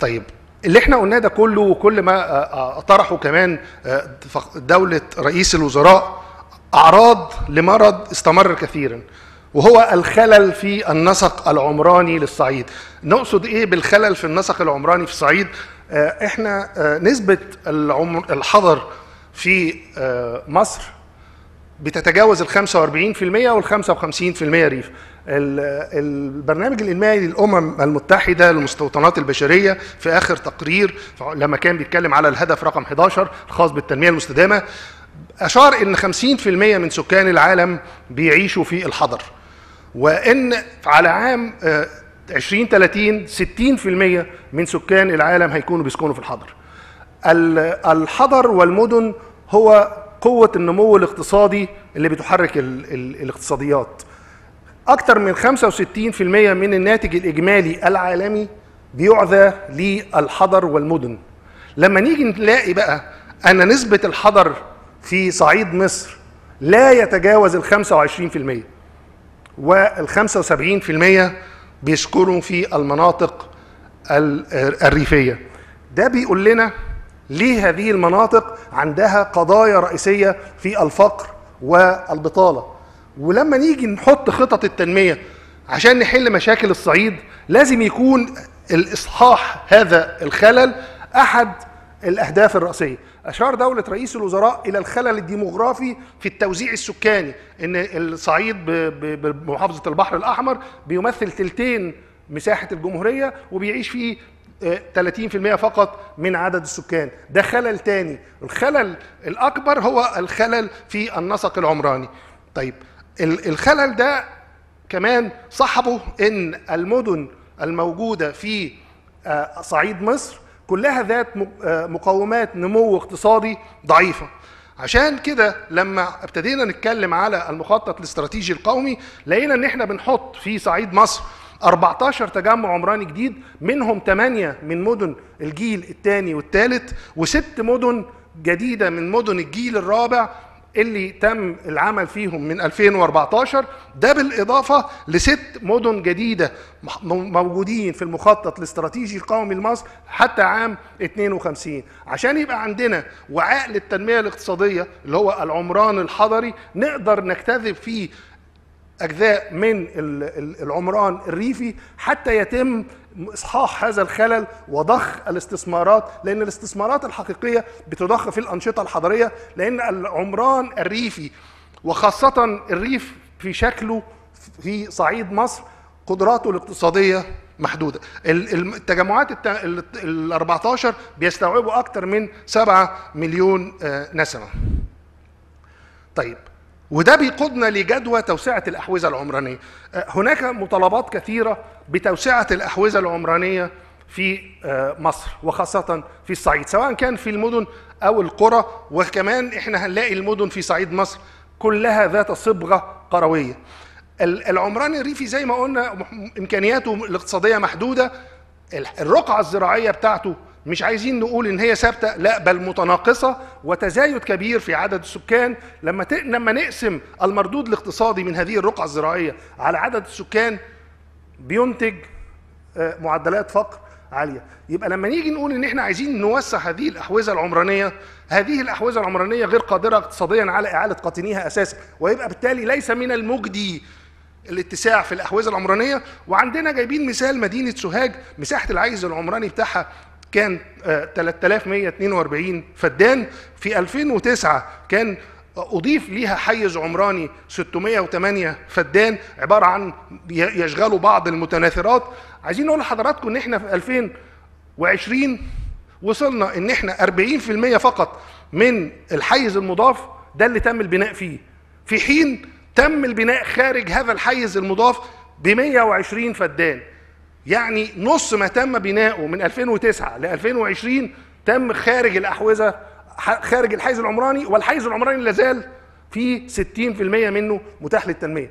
طيب اللي إحنا قلناه ده كله وكل ما آه، آه، طرحه كمان آه، دولة رئيس الوزراء أعراض لمرض استمر كثيرا وهو الخلل في النسق العمراني للصعيد. نقصد إيه بالخلل في النسق العمراني في الصعيد؟ إحنا نسبة الحضر في مصر بتتجاوز ال 45% وال 55% ريف. ال- البرنامج الإنمائي للأمم المتحدة للمستوطنات البشرية في آخر تقرير لما كان بيتكلم على الهدف رقم 11 الخاص بالتنمية المستدامة أشار إن 50% من سكان العالم بيعيشوا في الحضر. وإن على عام آه، 2030 60% من سكان العالم هيكونوا بيسكنوا في الحضر. ال- الحضر والمدن هو قوة النمو الاقتصادي اللي بتحرك ال ال الاقتصاديات. أكثر من 65% من الناتج الإجمالي العالمي بيعذى للحضر والمدن. لما نيجي نلاقي بقى أن نسبة الحضر في صعيد مصر لا يتجاوز ال 25% وال 75% بيسكنوا في المناطق ال- الريفية. ده بيقول لنا ليه هذه المناطق عندها قضايا رئيسية في الفقر والبطالة؟ ولما نيجي نحط خطط التنمية عشان نحل مشاكل الصعيد لازم يكون الإصحاح هذا الخلل أحد الأهداف الرئيسية. أشار دولة رئيس الوزراء إلى الخلل الديموغرافي في التوزيع السكاني إن الصعيد بمحافظة البحر الأحمر بيمثل تلتين مساحة الجمهورية وبيعيش فيه 30% فقط من عدد السكان. ده خلل تاني. الخلل الأكبر هو الخلل في النسق العمراني. طيب ال- الخلل ده كمان صاحبه إن المدن الموجودة في آه، صعيد مصر كلها ذات آه، مقومات نمو اقتصادي ضعيفة. عشان كده لما ابتدينا نتكلم على المخطط الاستراتيجي القومي لقينا إن إحنا بنحط في صعيد مصر 14 تجمع عمراني جديد منهم 8 من مدن الجيل الثاني والثالث وست مدن جديدة من مدن الجيل الرابع اللي تم العمل فيهم من 2014 ده بالإضافة لست مدن جديدة موجودين في المخطط الاستراتيجي القومي لمصر حتى عام 52 عشان يبقى عندنا وعاء للتنمية الاقتصادية اللي هو العمران الحضري نقدر نجتذب فيه أجزاء من ال- ال- العمران الريفي حتى يتم إصحاح هذا الخلل وضخ الاستثمارات لأن الاستثمارات الحقيقية بتضخ في الأنشطة الحضرية لأن العمران الريفي وخاصة الريف في شكله في صعيد مصر قدراته الاقتصادية محدودة. ال- ال- التجمعات الت- ال ال 14 بيستوعبوا أكثر من 7 مليون آه، نسمة. طيب وده بيقودنا لجدوى توسعة الأحوزة العمرانية. آه، هناك مطالبات كثيرة بتوسعة الأحوزة العمرانية في آه، مصر وخاصة في الصعيد سواء كان في المدن أو القرى وكمان إحنا هنلاقي المدن في صعيد مصر كلها ذات صبغة قروية. ال- العمران الريفي زي ما قلنا إمكانياته الاقتصادية محدودة ال- الرقعة الزراعية بتاعته مش عايزين نقول إن هي ثابتة لا بل متناقصة وتزايد كبير في عدد السكان لما. لما نقسم المردود الاقتصادي من هذه الرقعة الزراعية على عدد السكان بينتج آه، معدلات فقر عالية يبقى لما نيجي نقول إن إحنا عايزين نوسع هذه الأحوزة العمرانية هذه الأحوزة العمرانية غير قادرة اقتصاديا على اعاده قاطنيها أساسا ويبقى بالتالي ليس من المجدي الاتساع في الأحوزة العمرانية وعندنا جايبين مثال مدينة سوهاج مساحة العجز العمراني بتاعها كان آه، 3142 فدان في 2009 كان أضيف ليها حيز عمراني 608 فدان عبارة عن يشغلوا بعض المتناثرات. عايزين نقول لحضراتكم إن إحنا في 2020 وصلنا إن إحنا 40% فقط من الحيز المضاف. ده اللي تم البناء فيه. في حين تم البناء خارج هذا الحيز المضاف ب 120 فدان. يعني نص ما تم بناؤه من 2009 ل 2020 تم خارج الاحوزه خارج الحيز العمراني والحيز العمراني لازال في 60% منه متاح للتنمية.